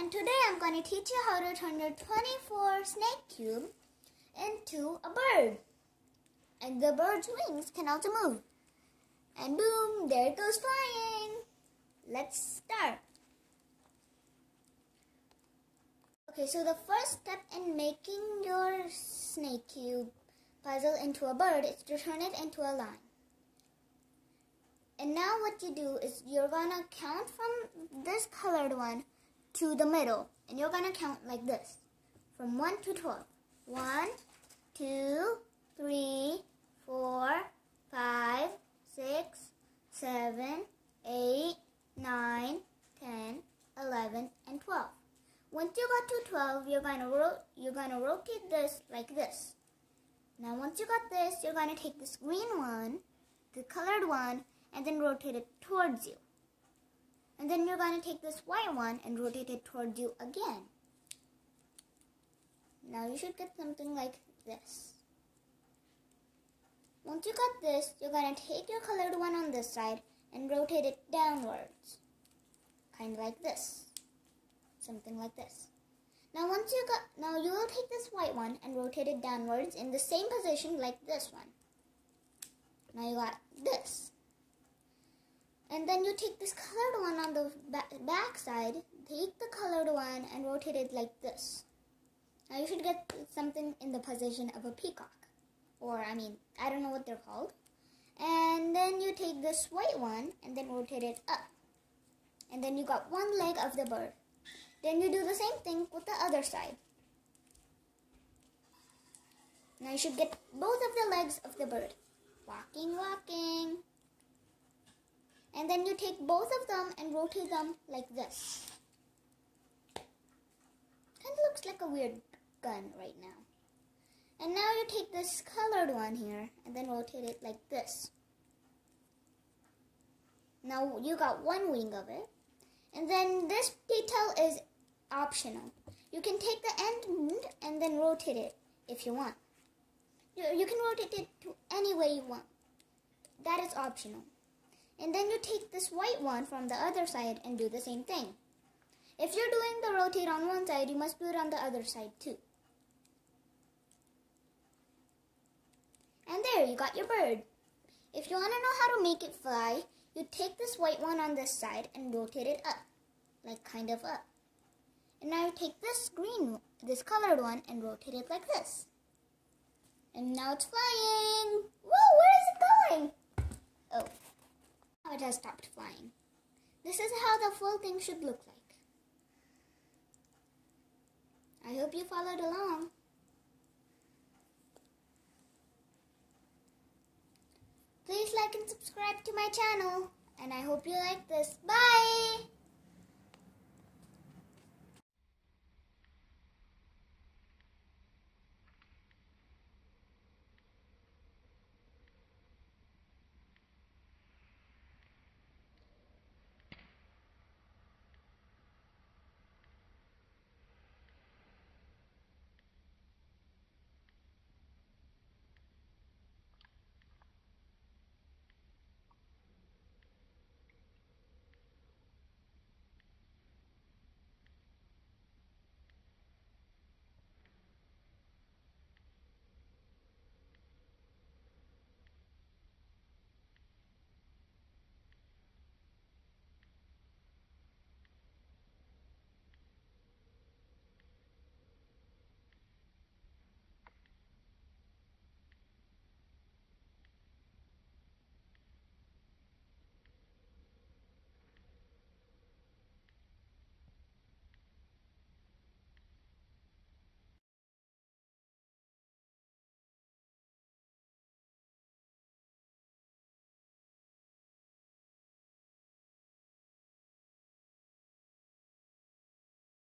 and today I'm going to teach you how to turn your 24 snake cube into a bird. And the bird's wings can also move. And boom, there it goes flying. Let's start. Okay, so the first step in making your snake cube puzzle into a bird is to turn it into a line. And now what you do is you're gonna count from this colored one to the middle. And you're gonna count like this. From 1 to 12. 1, 2, 3, 4, 5, 6, 7, 8, 9, 10, 11, and 12. Once you got to 12, you're gonna ro you're gonna rotate this like this. Now once you got this, you're gonna take this green one, the colored one, and then rotate it towards you. And then you're going to take this white one and rotate it towards you again. Now you should get something like this. Once you got this, you're going to take your colored one on this side and rotate it downwards. Kind of like this. Something like this. Now once you got, now you will take this white one and rotate it downwards in the same position like this one. Now you got this. And then you take this colored one on the back side, take the colored one and rotate it like this. Now you should get something in the position of a peacock. Or, I mean, I don't know what they're called. And then you take this white one and then rotate it up. And then you got one leg of the bird. Then you do the same thing with the other side. Now you should get both of the legs of the bird. Walking, walking. And then you take both of them and rotate them like this. Kind of looks like a weird gun right now. And now you take this colored one here and then rotate it like this. Now you got one wing of it. And then this detail is optional. You can take the end and then rotate it if you want. You, you can rotate it to any way you want. That is optional. And then you take this white one from the other side and do the same thing. If you're doing the rotate on one side, you must do it on the other side too. And there, you got your bird. If you want to know how to make it fly, you take this white one on this side and rotate it up, like kind of up. And now you take this green, this colored one and rotate it like this. And now it's flying. Whoa, where is it going? It has stopped flying. This is how the full thing should look like. I hope you followed along. Please like and subscribe to my channel. And I hope you like this. Bye!